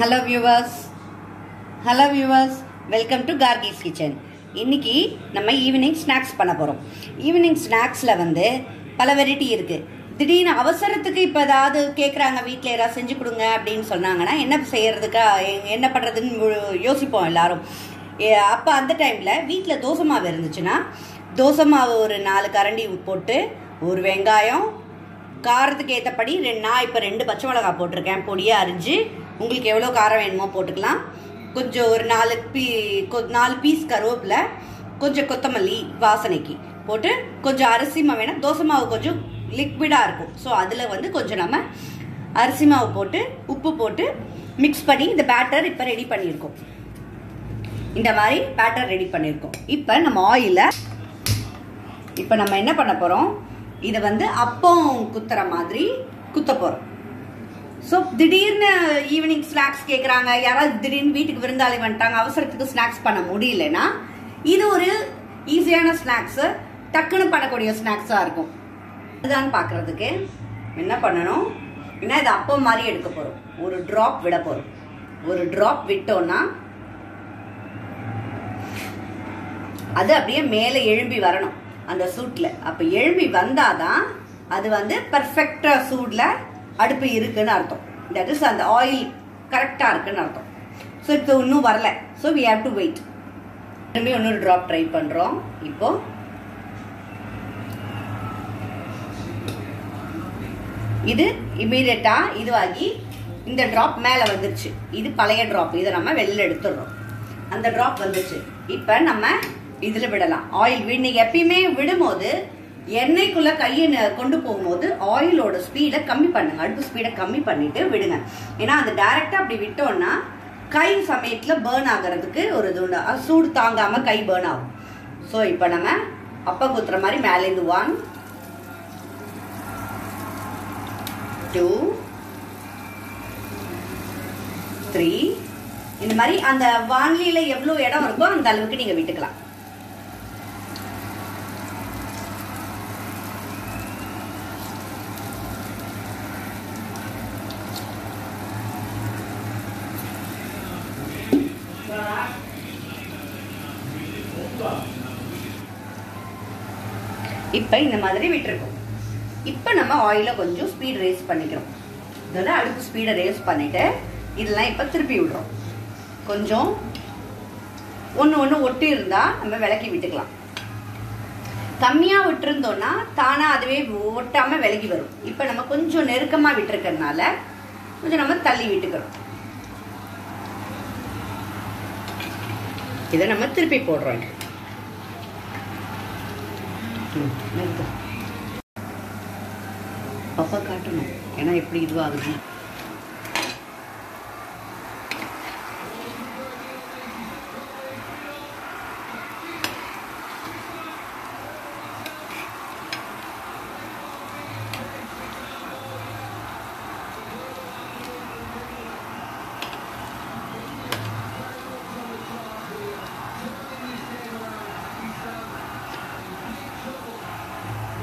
Hello viewers hello viewers welcome to கார்கிஸ் kitchen இன்னைக்கு நம்ம evening snacks பண்ண போகிறோம் ஈவினிங் ஸ்நாக்ஸில் வந்து பல வெரைட்டி இருக்குது திடீர்னு அவசரத்துக்கு இப்போ ஏதாவது கேட்குறாங்க வீட்டில் யாராவது செஞ்சு கொடுங்க அப்படின்னு சொன்னாங்கன்னா என்ன செய்யறதுக்கா எ- என்ன பண்ணுறதுன்னு யோசிப்போம் எல்லாரும். அப்போ அந்த டைமில் வீட்டில் தோசை மாவு இருந்துச்சுன்னா தோசை மாவு ஒரு நாலு கரண்டி போட்டு ஒரு வெங்காயம் காரத்துக்கு ஏற்றபடி ரெண்டு நான் இப்போ ரெண்டு பச்சை மிளகா போட்டிருக்கேன் பொடியாக அரிஞ்சு உங்களுக்கு எவ்வளோ காரம் வேணுமோ போட்டுக்கலாம். கொஞ்சம் ஒரு நாலு பீ கொ- நாலு பீஸ் கருவேப்பில் கொஞ்சம் கொத்தமல்லி வாசனைக்கு போட்டு கொஞ்சம் அரிசி மாவு வேணால் தோசை மாவு கொஞ்சம் லிக்விடாக இருக்கும். ஸோ அதில் வந்து கொஞ்சம் நம்ம அரிசி மாவு போட்டு உப்பு போட்டு மிக்ஸ் பண்ணி இந்த பேட்டர் இப்போ ரெடி பண்ணியிருக்கோம். இந்த மாதிரி பேட்டர் ரெடி பண்ணியிருக்கோம். இப்போ நம்ம ஆயிலை இப்போ நம்ம என்ன பண்ண போகிறோம் இதை வந்து அப்பம் குத்துற மாதிரி குத்த போகிறோம் ஸோ திடீர்னு ஈவினிங் ஸ்நாக்ஸ் கேட்குறாங்க யாராவது திடீர்னு வீட்டுக்கு விருந்தாளி வந்துட்டாங்க அவசரத்துக்கு ஸ்நாக்ஸ் பண்ண முடியலன்னா இது ஒரு ஈஸியான ஸ்நாக்ஸு டக்குன்னு பண்ணக்கூடிய ஸ்நாக்ஸாக இருக்கும். அதுதான் பார்க்குறதுக்கு என்ன பண்ணணும்? ஏன்னா இது அப்போ மாதிரி எடுக்க போகிறோம் ஒரு ட்ராப் விட போகிறோம் ஒரு ட்ராப் விட்டோம்னா அது அப்படியே மேலே எழும்பி வரணும். அந்த சூட்டில் அப்போ எழும்பி வந்தாதான் அது வந்து பர்ஃபெக்டாக சூடில் அடுப்பு இருக்குன்னு அர்த்தம். தட் இஸ் அந்த ஆயில் கரெக்டாக இருக்குன்னு அர்த்தம். ஸோ இப்போ இன்னும் வரல. So we have to wait திரும்பி இன்னொரு ட்ராப் ட்ரை பண்ணுறோம் இப்போ இது இமீடியட்டாக இதுவாகி இந்த ட்ராப் மேலே வந்துருச்சு. இது பழைய ட்ராப் இதை நம்ம வெளில எடுத்துடுறோம். அந்த ட்ராப் வந்துச்சு. இப்போ நம்ம இதில் விடலாம். ஆயில் வி எப்பயுமே விடும்போது எண்ணெய்க்குள்ள கையை கொண்டு போகும்போது ஆயிலோட ஸ்பீடை கம்மி பண்ணுங்க அடுப்பு ஸ்பீடை கம்மி பண்ணிட்டு விடுங்க. ஏன்னா அது டைரக்டா அப்படி விட்டோம்னா கை சமயத்துல பேர்ன் ஆகிறதுக்கு ஒரு இது உண்டு. சூடு தாங்காம கை பேர்ன் ஆகும். ஸோ இப்போ நம்ம அப்பா குத்துற மாதிரி மேலேருந்து ஒன் டூ த்ரீ இந்த மாதிரி அந்த வானிலையில எவ்வளவு இடம் இருக்கோ அந்த அளவுக்கு நீங்க விட்டுக்கலாம். இப்போ இந்த மாதிரி விட்டுருக்கோம். இப்போ நம்ம ஆயிலை கொஞ்சம் ஸ்பீட் ரேஸ் பண்ணிக்கிறோம். இதோட அடுப்பு ஸ்பீடை ரேஸ் பண்ணிவிட்டு இதெல்லாம் இப்போ திருப்பி விடுறோம். கொஞ்சம் ஒன்று ஒன்று ஒட்டி இருந்தால் நம்ம விளக்கி விட்டுக்கலாம். கம்மியாக விட்டுருந்தோன்னா தானாக அதுவே ஒட்டாமல் விலகி வரும். இப்போ நம்ம கொஞ்சம் நெருக்கமாக விட்டுருக்கறனால கொஞ்சம் நம்ம தள்ளி விட்டுக்கிறோம். இதை நம்ம திருப்பி போடுறோம். நிறுத்து. அப்பா காட்டணும் ஏன்னா எப்படி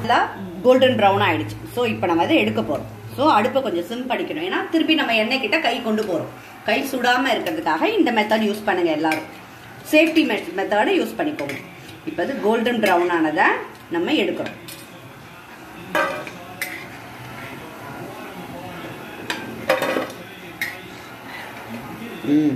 இதுவாகுது கோல்டன் ப்ரௌன் ஆயிடுச்சு. ஸோ இப்போ நம்ம அதை எடுக்க போகிறோம் ஸோ அடுப்பை கொஞ்சம் சிம் பண்ணிக்கணும். ஏன்னா திருப்பி நம்ம எண்ணெய் கிட்ட கை கொண்டு போகிறோம் கை சுடாமல் இருக்கிறதுக்காக இந்த மெத்தட் யூஸ் பண்ணுங்க எல்லாரும். சேஃப்டி மெத்தடை யூஸ் பண்ணிக்கோங்க. இப்போ அது கோல்டன் ப்ரௌன் ஆனதை நம்ம எடுக்கிறோம். ம்.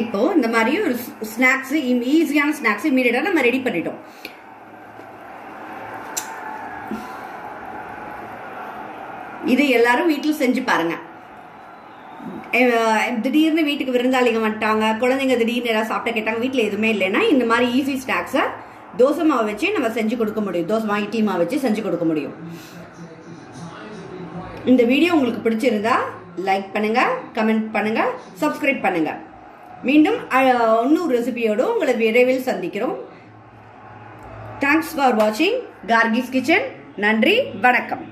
இப்போ இந்த மாதிரி ஒரு ஸ்நாக்ஸ் ஈஸியான ஸ்நாக்ஸ் இமீடியட்டா நம்ம ரெடி பண்ணிட்டோம். இது எல்லாரும் வீட்டில் செஞ்சு பாருங்க. திடீர்னு வீட்டுக்கு விருந்தாளிங்க வந்துட்டாங்க குழந்தைங்க திடீர்னு எல்லாம் சாப்பிட்ட கேட்டாங்க வீட்டில் எதுவுமே இல்லைன்னா இந்த மாதிரி ஈஸி ஸ்நாக்ஸை தோசை மாவு வச்சு நம்ம செஞ்சு கொடுக்க முடியும். தோசை மாவு இட்லி மாவு வச்சு செஞ்சு கொடுக்க முடியும். இந்த வீடியோ உங்களுக்கு பிடிச்சிருந்தா லைக் பண்ணுங்க கமெண்ட் பண்ணுங்க சப்ஸ்கிரைப் பண்ணுங்க. மீண்டும் இன்னொரு ரெசிபியோடு உங்களை விரைவில் சந்திக்கிறோம். தேங்க்ஸ் ஃபார் வாட்சிங் கார்கிஸ் கிச்சன் நன்றி வணக்கம்.